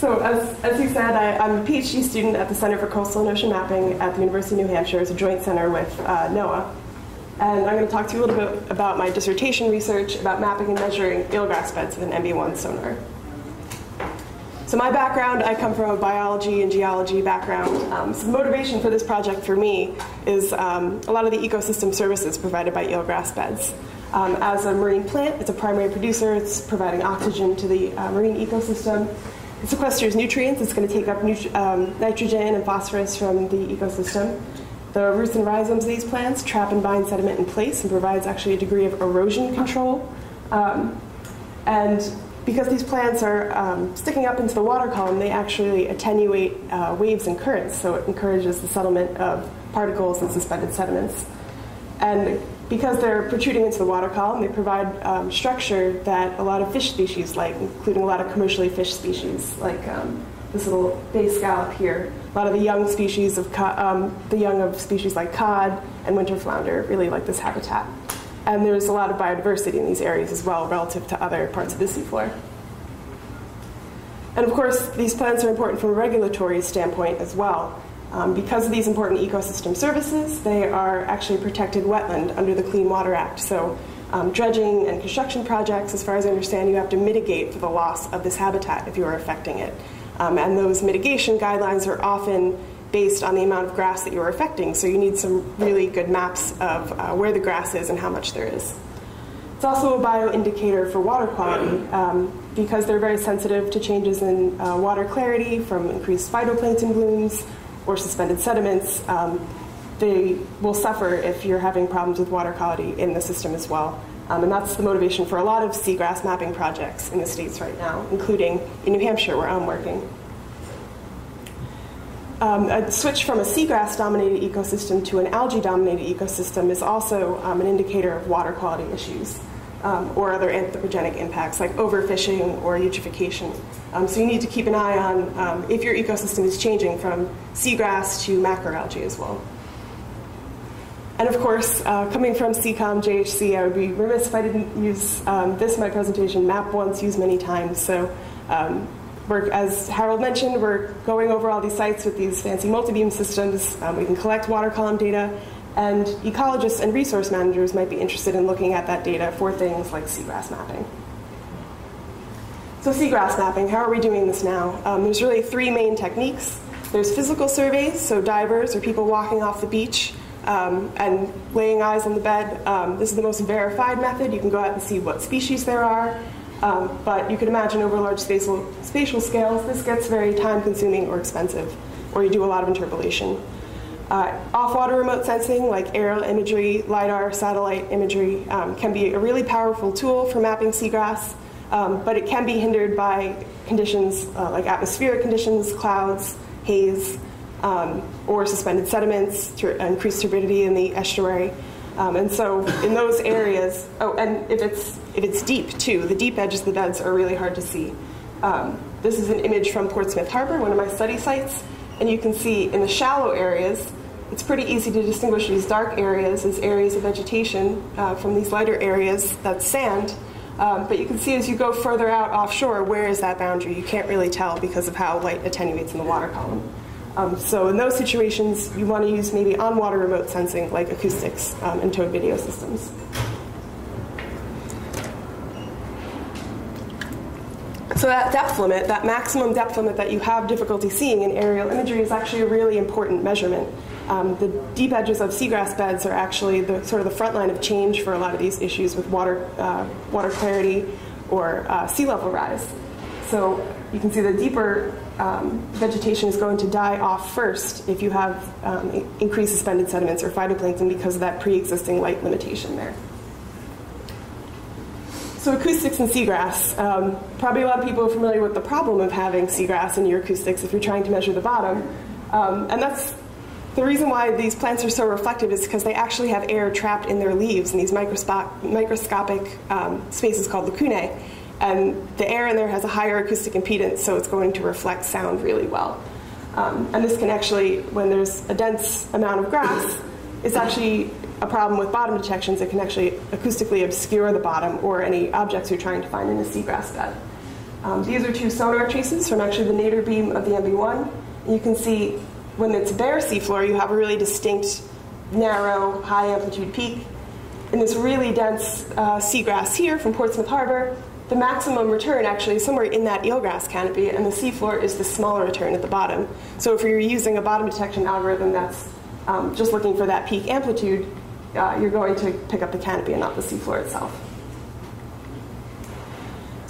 So as, as he said, I, am a PhD student at the Center for Coastal and Ocean Mapping at the University of New Hampshire. It's a joint center with uh, NOAA. And I'm going to talk to you a little bit about my dissertation research about mapping and measuring eelgrass beds with an MB1 sonar. So my background, I come from a biology and geology background. Um, so motivation for this project for me is um, a lot of the ecosystem services provided by eelgrass beds. Um, as a marine plant, it's a primary producer. It's providing oxygen to the uh, marine ecosystem. It sequesters nutrients. It's going to take up um, nitrogen and phosphorus from the ecosystem. The roots and rhizomes of these plants trap and bind sediment in place and provides actually a degree of erosion control. Um, and because these plants are um, sticking up into the water column, they actually attenuate uh, waves and currents, so it encourages the settlement of particles and suspended sediments. And because they're protruding into the water column, they provide um, structure that a lot of fish species like, including a lot of commercially fished species, like um, this little bay scallop here. A lot of the young species of um, the young of species like cod and winter flounder really like this habitat. And there's a lot of biodiversity in these areas as well relative to other parts of the seafloor. And of course, these plants are important from a regulatory standpoint as well. Um, because of these important ecosystem services, they are actually protected wetland under the Clean Water Act. So, um, dredging and construction projects, as far as I understand, you have to mitigate for the loss of this habitat if you are affecting it. Um, and those mitigation guidelines are often based on the amount of grass that you're affecting. So, you need some really good maps of uh, where the grass is and how much there is. It's also a bioindicator for water quality um, because they're very sensitive to changes in uh, water clarity from increased phytoplankton blooms or suspended sediments, um, they will suffer if you're having problems with water quality in the system as well. Um, and that's the motivation for a lot of seagrass mapping projects in the states right now, including in New Hampshire, where I'm working. Um, a switch from a seagrass dominated ecosystem to an algae dominated ecosystem is also um, an indicator of water quality issues um, or other anthropogenic impacts like overfishing or eutrophication. Um, so you need to keep an eye on um, if your ecosystem is changing from seagrass to macroalgae as well. And of course, uh, coming from CCOM JHC, I would be remiss if I didn't use um, this in my presentation, map once, use many times. So um, we're, as Harold mentioned, we're going over all these sites with these fancy multi-beam systems. Um, we can collect water column data and ecologists and resource managers might be interested in looking at that data for things like seagrass mapping. So seagrass mapping, how are we doing this now? Um, there's really three main techniques. There's physical surveys, so divers or people walking off the beach um, and laying eyes on the bed. Um, this is the most verified method. You can go out and see what species there are. Um, but you can imagine over large spatial, spatial scales, this gets very time consuming or expensive, or you do a lot of interpolation. Uh, off-water remote sensing, like aerial imagery, LiDAR, satellite imagery, um, can be a really powerful tool for mapping seagrass, um, but it can be hindered by conditions uh, like atmospheric conditions, clouds, haze, um, or suspended sediments, to increase turbidity in the estuary. Um, and so in those areas, oh, and if it's, if it's deep too, the deep edges of the beds are really hard to see. Um, this is an image from Portsmouth Harbor, one of my study sites, and you can see in the shallow areas, it's pretty easy to distinguish these dark areas as areas of vegetation uh, from these lighter areas that's sand. Um, but you can see as you go further out offshore, where is that boundary? You can't really tell because of how light attenuates in the water column. Um, so in those situations, you want to use maybe on-water remote sensing like acoustics um, and towed video systems. So that depth limit, that maximum depth limit that you have difficulty seeing in aerial imagery is actually a really important measurement. Um, the deep edges of seagrass beds are actually the sort of the front line of change for a lot of these issues with water, uh, water clarity or uh, sea level rise. So you can see the deeper um, vegetation is going to die off first if you have um, increased suspended sediments or phytoplankton because of that pre-existing light limitation there. So acoustics and seagrass. Um, probably a lot of people are familiar with the problem of having seagrass in your acoustics if you're trying to measure the bottom. Um, and that's the reason why these plants are so reflective is because they actually have air trapped in their leaves in these microscopic um, spaces called lacunae. And the air in there has a higher acoustic impedance, so it's going to reflect sound really well. Um, and this can actually, when there's a dense amount of grass, it's actually a problem with bottom detections. It can actually acoustically obscure the bottom or any objects you're trying to find in a seagrass bed. Um, these are two sonar traces from actually the nadir beam of the MB1. You can see when it's bare seafloor, you have a really distinct, narrow, high amplitude peak. In this really dense uh, seagrass here from Portsmouth Harbor, the maximum return actually is somewhere in that eelgrass canopy, and the seafloor is the smaller return at the bottom. So if you're using a bottom detection algorithm that's um, just looking for that peak amplitude, uh, you're going to pick up the canopy and not the seafloor itself.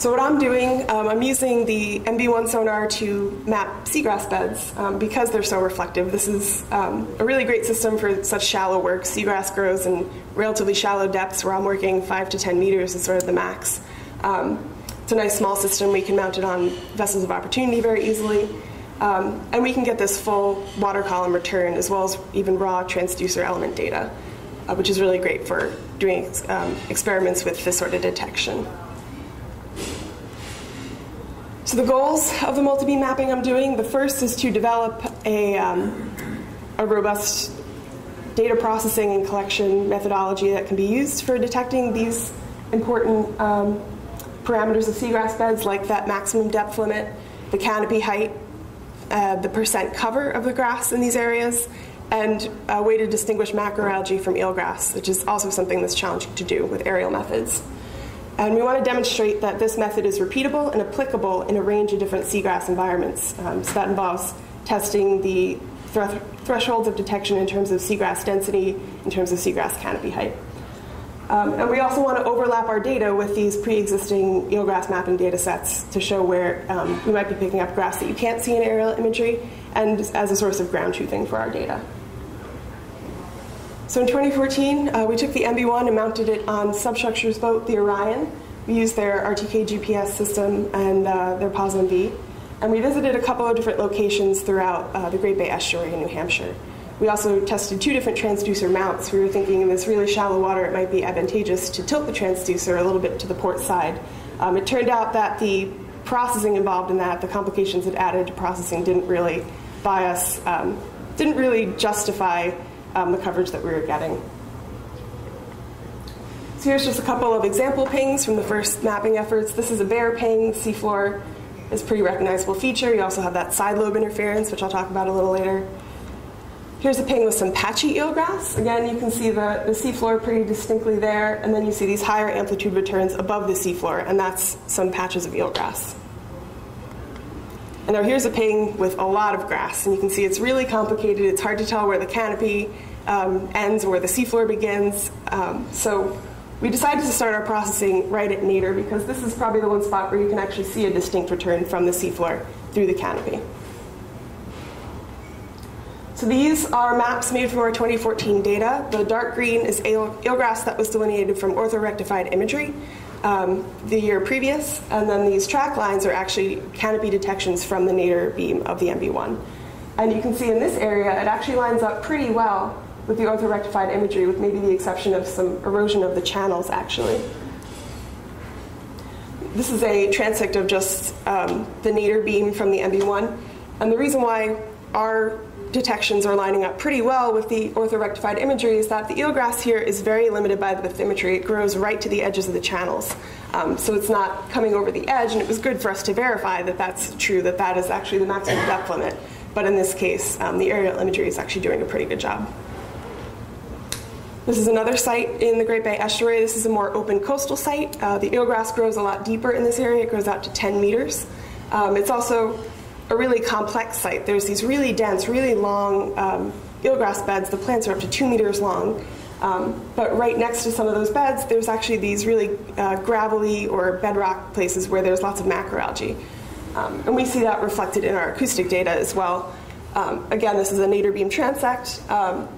So what I'm doing, um, I'm using the MB1 sonar to map seagrass beds um, because they're so reflective. This is um, a really great system for such shallow work. Seagrass grows in relatively shallow depths where I'm working 5 to 10 meters is sort of the max. Um, it's a nice small system. We can mount it on vessels of opportunity very easily. Um, and we can get this full water column return as well as even raw transducer element data, uh, which is really great for doing um, experiments with this sort of detection. So the goals of the multi-beam mapping I'm doing, the first is to develop a, um, a robust data processing and collection methodology that can be used for detecting these important um, parameters of seagrass beds like that maximum depth limit, the canopy height, uh, the percent cover of the grass in these areas, and a way to distinguish macroalgae from eelgrass, which is also something that's challenging to do with aerial methods. And we want to demonstrate that this method is repeatable and applicable in a range of different seagrass environments. Um, so that involves testing the thresholds of detection in terms of seagrass density, in terms of seagrass canopy height. Um, and we also want to overlap our data with these pre-existing eelgrass mapping data sets to show where um, we might be picking up grass that you can't see in aerial imagery and as a source of ground truthing for our data. So in 2014, uh, we took the MB1 and mounted it on Substructure's boat, the Orion. We used their RTK GPS system and uh, their POSMV. And we visited a couple of different locations throughout uh, the Great Bay Estuary in New Hampshire. We also tested two different transducer mounts. We were thinking in this really shallow water, it might be advantageous to tilt the transducer a little bit to the port side. Um, it turned out that the processing involved in that, the complications it added to processing, didn't really buy us, um, didn't really justify um, the coverage that we were getting. So here's just a couple of example pings from the first mapping efforts. This is a bare ping. Seafloor is a pretty recognizable feature. You also have that side lobe interference, which I'll talk about a little later. Here's a ping with some patchy eelgrass. Again, you can see the, the seafloor pretty distinctly there, and then you see these higher amplitude returns above the seafloor, and that's some patches of eelgrass. And now here's a ping with a lot of grass, and you can see it's really complicated. It's hard to tell where the canopy um, ends where the seafloor begins. Um, so we decided to start our processing right at nadir because this is probably the one spot where you can actually see a distinct return from the seafloor through the canopy. So these are maps made from our 2014 data. The dark green is eelgrass that was delineated from orthorectified imagery um, the year previous, and then these track lines are actually canopy detections from the nadir beam of the MB1. And you can see in this area, it actually lines up pretty well with the orthorectified imagery, with maybe the exception of some erosion of the channels, actually. This is a transect of just um, the nadir beam from the MB1. And the reason why our detections are lining up pretty well with the orthorectified imagery is that the eelgrass here is very limited by the bathymetry. It grows right to the edges of the channels. Um, so it's not coming over the edge, and it was good for us to verify that that's true, that that is actually the maximum depth limit. But in this case, um, the aerial imagery is actually doing a pretty good job. This is another site in the Great Bay Estuary. This is a more open coastal site. Uh, the eelgrass grows a lot deeper in this area. It grows out to 10 meters. Um, it's also a really complex site. There's these really dense, really long um, eelgrass beds. The plants are up to two meters long. Um, but right next to some of those beds, there's actually these really uh, gravelly or bedrock places where there's lots of macroalgae. Um, and we see that reflected in our acoustic data as well. Um, again, this is a nadir beam transect. Um,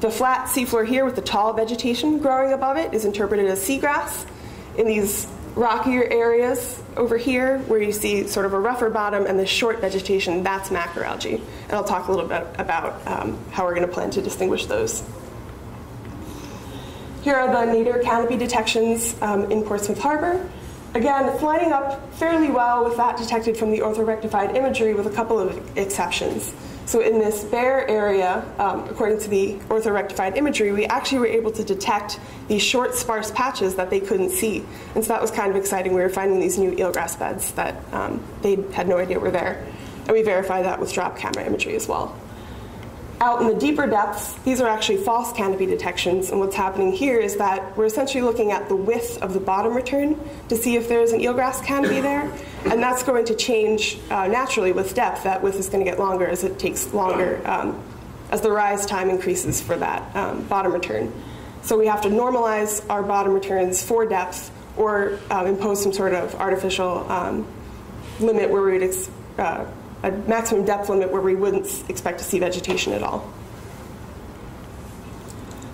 the flat seafloor here with the tall vegetation growing above it is interpreted as seagrass. In these rockier areas over here where you see sort of a rougher bottom and the short vegetation, that's macroalgae. And I'll talk a little bit about um, how we're going to plan to distinguish those. Here are the nadir canopy detections um, in Portsmouth Harbor. again, it's lining up fairly well with that detected from the orthorectified imagery with a couple of exceptions. So in this bare area, um, according to the orthorectified imagery, we actually were able to detect these short, sparse patches that they couldn't see. And so that was kind of exciting. We were finding these new eelgrass beds that um, they had no idea were there. And we verified that with drop camera imagery as well. Out in the deeper depths, these are actually false canopy detections, and what's happening here is that we're essentially looking at the width of the bottom return to see if there's an eelgrass canopy there, and that's going to change uh, naturally with depth. That width is going to get longer as it takes longer, um, as the rise time increases for that um, bottom return. So we have to normalize our bottom returns for depth or uh, impose some sort of artificial um, limit where we would uh, a maximum depth limit where we wouldn't expect to see vegetation at all.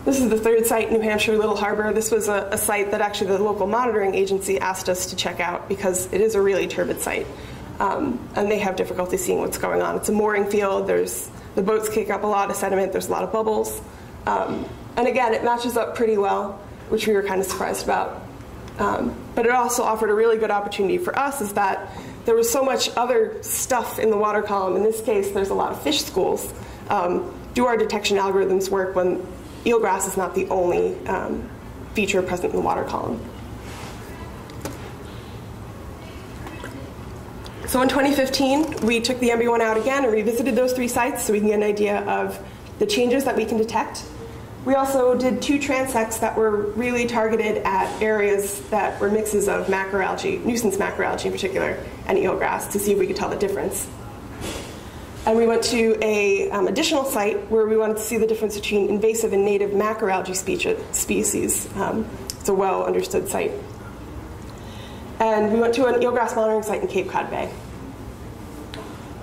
This is the third site, New Hampshire Little Harbor. This was a, a, site that actually the local monitoring agency asked us to check out because it is a really turbid site. Um, and they have difficulty seeing what's going on. It's a mooring field. There's the boats kick up a lot of sediment. There's a lot of bubbles. Um, and again, it matches up pretty well, which we were kind of surprised about. Um, but it also offered a really good opportunity for us is that there was so much other stuff in the water column. In this case, there's a lot of fish schools. Um, do our detection algorithms work when eelgrass is not the only um, feature present in the water column? So in 2015, we took the MB1 out again and revisited those three sites so we can get an idea of the changes that we can detect we also did two transects that were really targeted at areas that were mixes of macroalgae, nuisance macroalgae in particular, and eelgrass to see if we could tell the difference. And we went to a um, additional site where we wanted to see the difference between invasive and native macroalgae species. Um, it's a well understood site. And we went to an eelgrass monitoring site in Cape Cod Bay.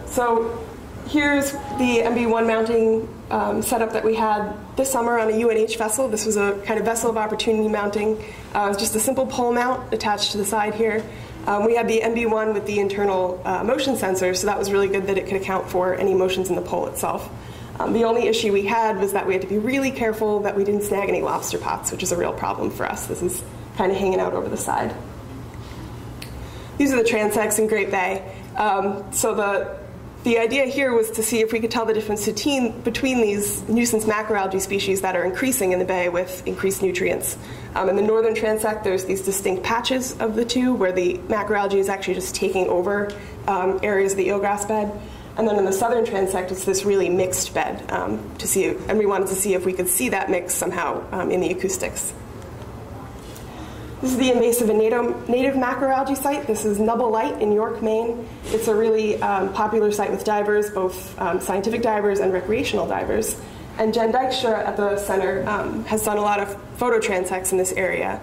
So here's the MB1 mounting um, setup that we had this summer on a UNH vessel. This was a kind of vessel of opportunity mounting. Uh, just a simple pole mount attached to the side here. Um, we had the MB1 with the internal uh, motion sensor, so that was really good that it could account for any motions in the pole itself. Um, the only issue we had was that we had to be really careful that we didn't snag any lobster pots, which is a real problem for us. This is kind of hanging out over the side. These are the transects in Great Bay. Um, so the the idea here was to see if we could tell the difference between, between these nuisance macroalgae species that are increasing in the bay with increased nutrients. Um, in the northern transect, there's these distinct patches of the two where the macroalgae is actually just taking over um, areas of the eelgrass bed. And then in the southern transect, it's this really mixed bed um, to see, and we wanted to see if we could see that mix somehow um, in the acoustics. This is the invasive and native, native macroalgae site. This is Nubble Light in York, Maine. It's a really um, popular site with divers, both um, scientific divers and recreational divers. And Jen Dijkstra at the center um, has done a lot of photo transects in this area.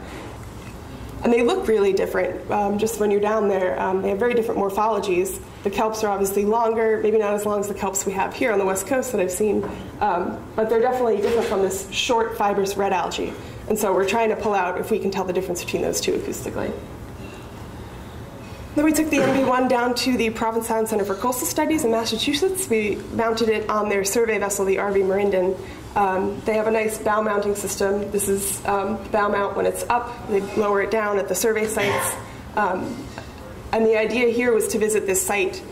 And they look really different um, just when you're down there. Um, they have very different morphologies. The kelps are obviously longer, maybe not as long as the kelps we have here on the west coast that I've seen, um, but they're definitely different from this short fibrous red algae. And so we're trying to pull out if we can tell the difference between those two acoustically. Then we took the MB1 down to the Provincetown Center for Coastal Studies in Massachusetts. We mounted it on their survey vessel, the RV Marindin. Um, they have a nice bow mounting system. This is um, bow mount when it's up. They lower it down at the survey sites. Um, and the idea here was to visit this site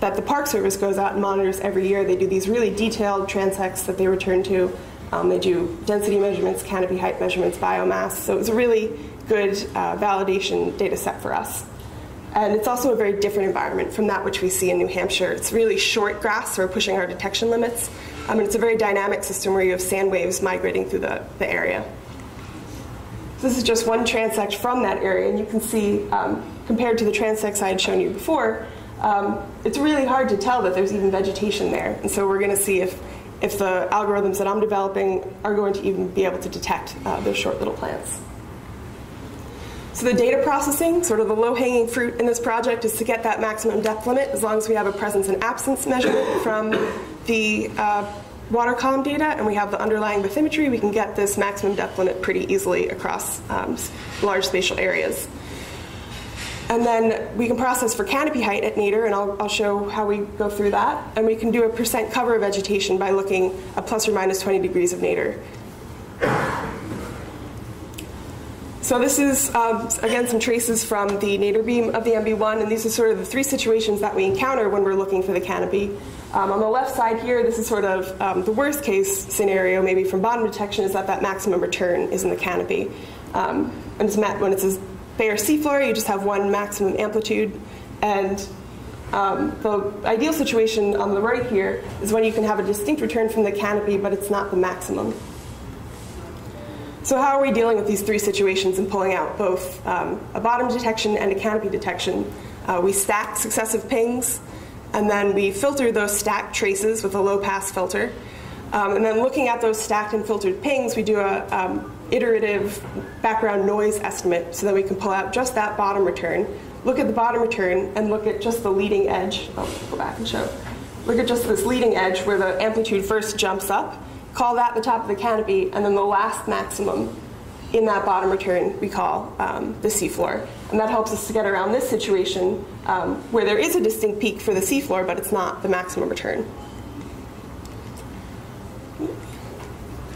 that the Park Service goes out and monitors every year. They do these really detailed transects that they return to um, they do density measurements, canopy height measurements, biomass. So it was a really good uh, validation data set for us. And it's also a very different environment from that which we see in New Hampshire. It's really short grass, so we're pushing our detection limits. Um, and it's a very dynamic system where you have sand waves migrating through the, the area. So this is just one transect from that area, and you can see, um, compared to the transects I had shown you before, um, it's really hard to tell that there's even vegetation there. And so we're going to see if if the algorithms that I'm developing are going to even be able to detect uh, those short little plants. So the data processing, sort of the low-hanging fruit in this project is to get that maximum depth limit as long as we have a presence and absence measurement from the uh, water column data and we have the underlying bathymetry, we can get this maximum depth limit pretty easily across um, large spatial areas. And then we can process for canopy height at nadir, and I'll, I'll, show how we go through that. And we can do a percent cover of vegetation by looking at plus or minus 20 degrees of nadir. So this is, um, again, some traces from the nadir beam of the MB1, and these are sort of the three situations that we encounter when we're looking for the canopy. Um, on the left side here, this is sort of um, the worst case scenario, maybe from bottom detection, is that that maximum return is in the canopy. Um, and it's met when it's bare seafloor, you just have one maximum amplitude. And um, the ideal situation on the right here is when you can have a distinct return from the canopy, but it's not the maximum. So how are we dealing with these three situations and pulling out both um, a bottom detection and a canopy detection? Uh, we stack successive pings, and then we filter those stacked traces with a low-pass filter. Um, and then looking at those stacked and filtered pings, we do a um, iterative background noise estimate so that we can pull out just that bottom return, look at the bottom return, and look at just the leading edge. I'll go back and show. Look at just this leading edge where the amplitude first jumps up, call that the top of the canopy, and then the last maximum in that bottom return we call um, the seafloor. And that helps us to get around this situation um, where there is a distinct peak for the seafloor, but it's not the maximum return.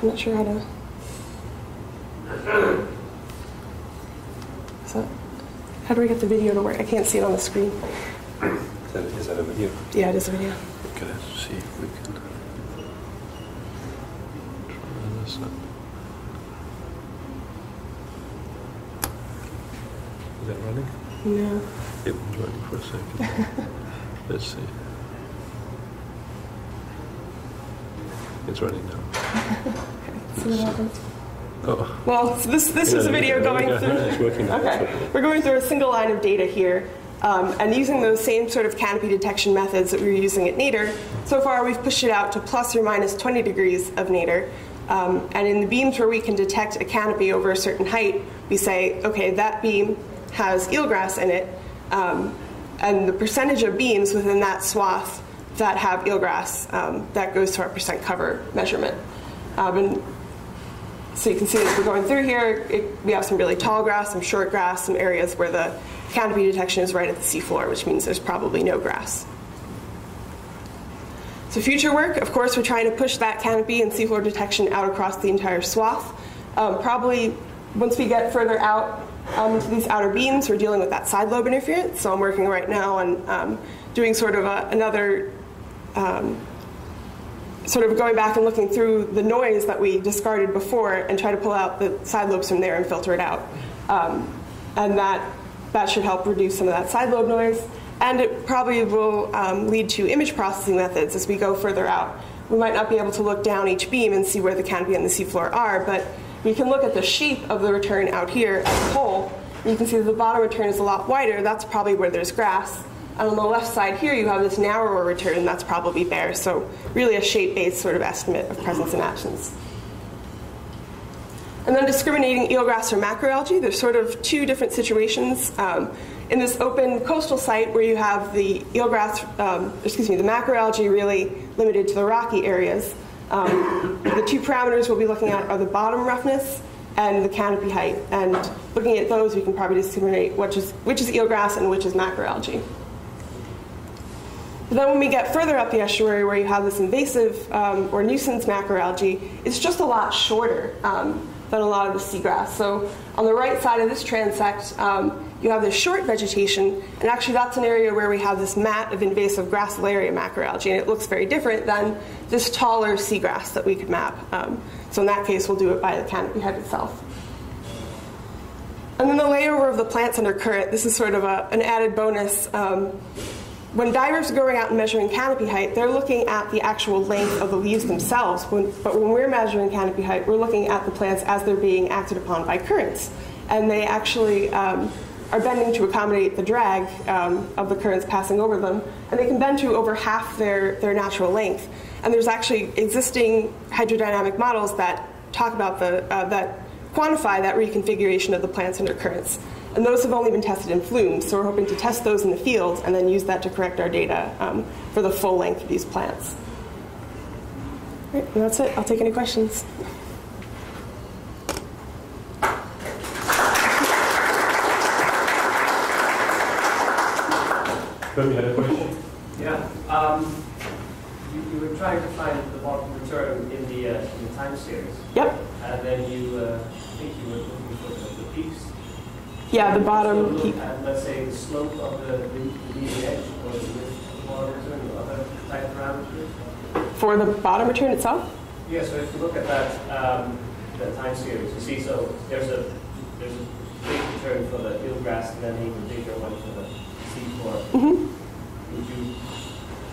I'm not sure how to. So, how do I get the video to work? I can't see it on the screen. Is that, is that a video? Yeah, it is a video. Okay, let's see if we can try this up. Is that running? No. It was running for a second. Let's see. It's running now. See what happens. Oh. Well, this, this is a video going through. It's working Okay, working. we're going through a single line of data here, um, and using those same sort of canopy detection methods that we were using at nadir, So far, we've pushed it out to plus or minus 20 degrees of nadir. Um, and in the beams where we can detect a canopy over a certain height, we say, okay, that beam has eelgrass in it, um, and the percentage of beams within that swath that have eelgrass, um, that goes to our percent cover measurement. Um, and so you can see as we're going through here, it, we have some really tall grass, some short grass, some areas where the canopy detection is right at the seafloor, which means there's probably no grass. So future work, of course, we're trying to push that canopy and seafloor detection out across the entire swath. Um, probably once we get further out um, into these outer beams, we're dealing with that side lobe interference. So I'm working right now on um, doing sort of a, another um, sort of going back and looking through the noise that we discarded before and try to pull out the side lobes from there and filter it out. Um, and that, that should help reduce some of that side lobe noise. And it probably will um, lead to image processing methods as we go further out. We might not be able to look down each beam and see where the canopy and the seafloor are, but we can look at the shape of the return out here as a whole. You can see that the bottom return is a lot wider. That's probably where there's grass. On the left side here, you have this narrower return that's probably bare. So really a shape-based sort of estimate of presence and absence. And then discriminating eelgrass or macroalgae, there's sort of two different situations. Um, in this open coastal site where you have the eelgrass, um, excuse me, the macroalgae really limited to the rocky areas, um, the two parameters we'll be looking at are the bottom roughness and the canopy height. And looking at those, we can probably discriminate which is, which is eelgrass and which is macroalgae. But then when we get further up the estuary where you have this invasive um, or nuisance macroalgae, it's just a lot shorter um, than a lot of the seagrass. So on the right side of this transect, um, you have this short vegetation, and actually that's an area where we have this mat of invasive gracilaria macroalgae, and it looks very different than this taller seagrass that we could map. Um, so in that case, we'll do it by the canopy head itself. And then the layover of the plants under current, this is sort of a, an added bonus. When divers are going out and measuring canopy height, they're looking at the actual length of the leaves themselves. When, but when we're measuring canopy height, we're looking at the plants as they're being acted upon by currents. And they actually um, are bending to accommodate the drag um, of the currents passing over them. And they can bend to over half their, their natural length. And there's actually existing hydrodynamic models that talk about the, uh, that quantify that reconfiguration of the plants under currents. And those have only been tested in flumes, so we're hoping to test those in the field and then use that to correct our data um, for the full length of these plants. All right, that's it. I'll take any questions. But we had a question? Yeah, um, you, you were trying to find the bottom return in the, uh, in the time series, Yep. and then you, uh, I think you were looking for the, the peaks? Yeah, the bottom peak. at, let's say, the slope of the the leading edge or the width of the return or other type parameters? For the bottom return itself? Yeah, so if you look at that, um, that time series, you see, so there's a, there's a big return for the field grass and then an even bigger one for the seafloor. hmm Would you,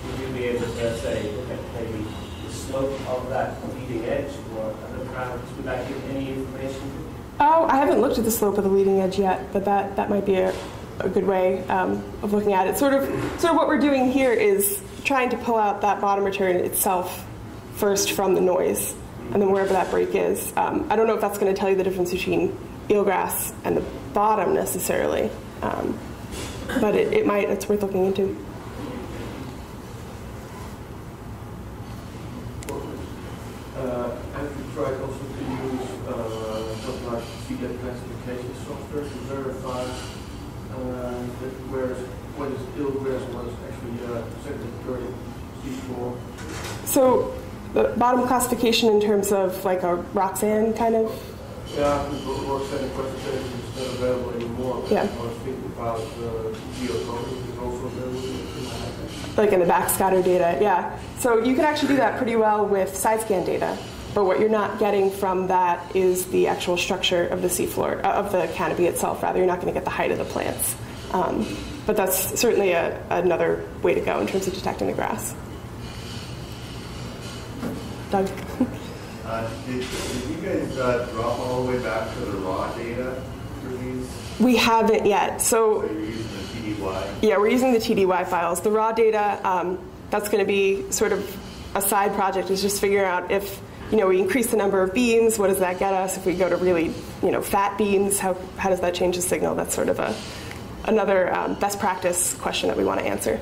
would you be able to say, look at maybe the slope of that leading edge or other parameters? Would that give any information? Oh, I haven't looked at the slope of the leading edge yet, but that, that might be a, a good way um, of looking at it. Sort of, sort of what we're doing here is trying to pull out that bottom return itself first from the noise, and then wherever that break is. Um, I don't know if that's going to tell you the difference between eelgrass and the bottom necessarily, um, but it, it might. It's worth looking into. Uh, Have you tried also to use uh, something CDEP classification software to verify uh, that what is what is actually uh, second and third seafloor? So, the bottom classification in terms of like a RoxAnn kind of. Yeah, setting presentation is not available anymore. Yeah. I was thinking about uh, geocoding is also available. like in the backscatter data, yeah. So you can actually do that pretty well with side scan data, but what you're not getting from that is the actual structure of the seafloor, uh, of the canopy itself, rather. You're not going to get the height of the plants. Um, but that's certainly a, another way to go in terms of detecting the grass. Doug? Uh, Did did you guys uh, drop all the way back to the raw data for these? We haven't yet. So So you're using the TDY? Yeah, we're using the TDY files. The raw data, um, that's going to be sort of a side project, is just figuring out if, you know, we increase the number of beams, what does that get us? If we go to really, you know, fat beams, how, how does that change the signal? That's sort of a, another um, best practice question that we want to answer.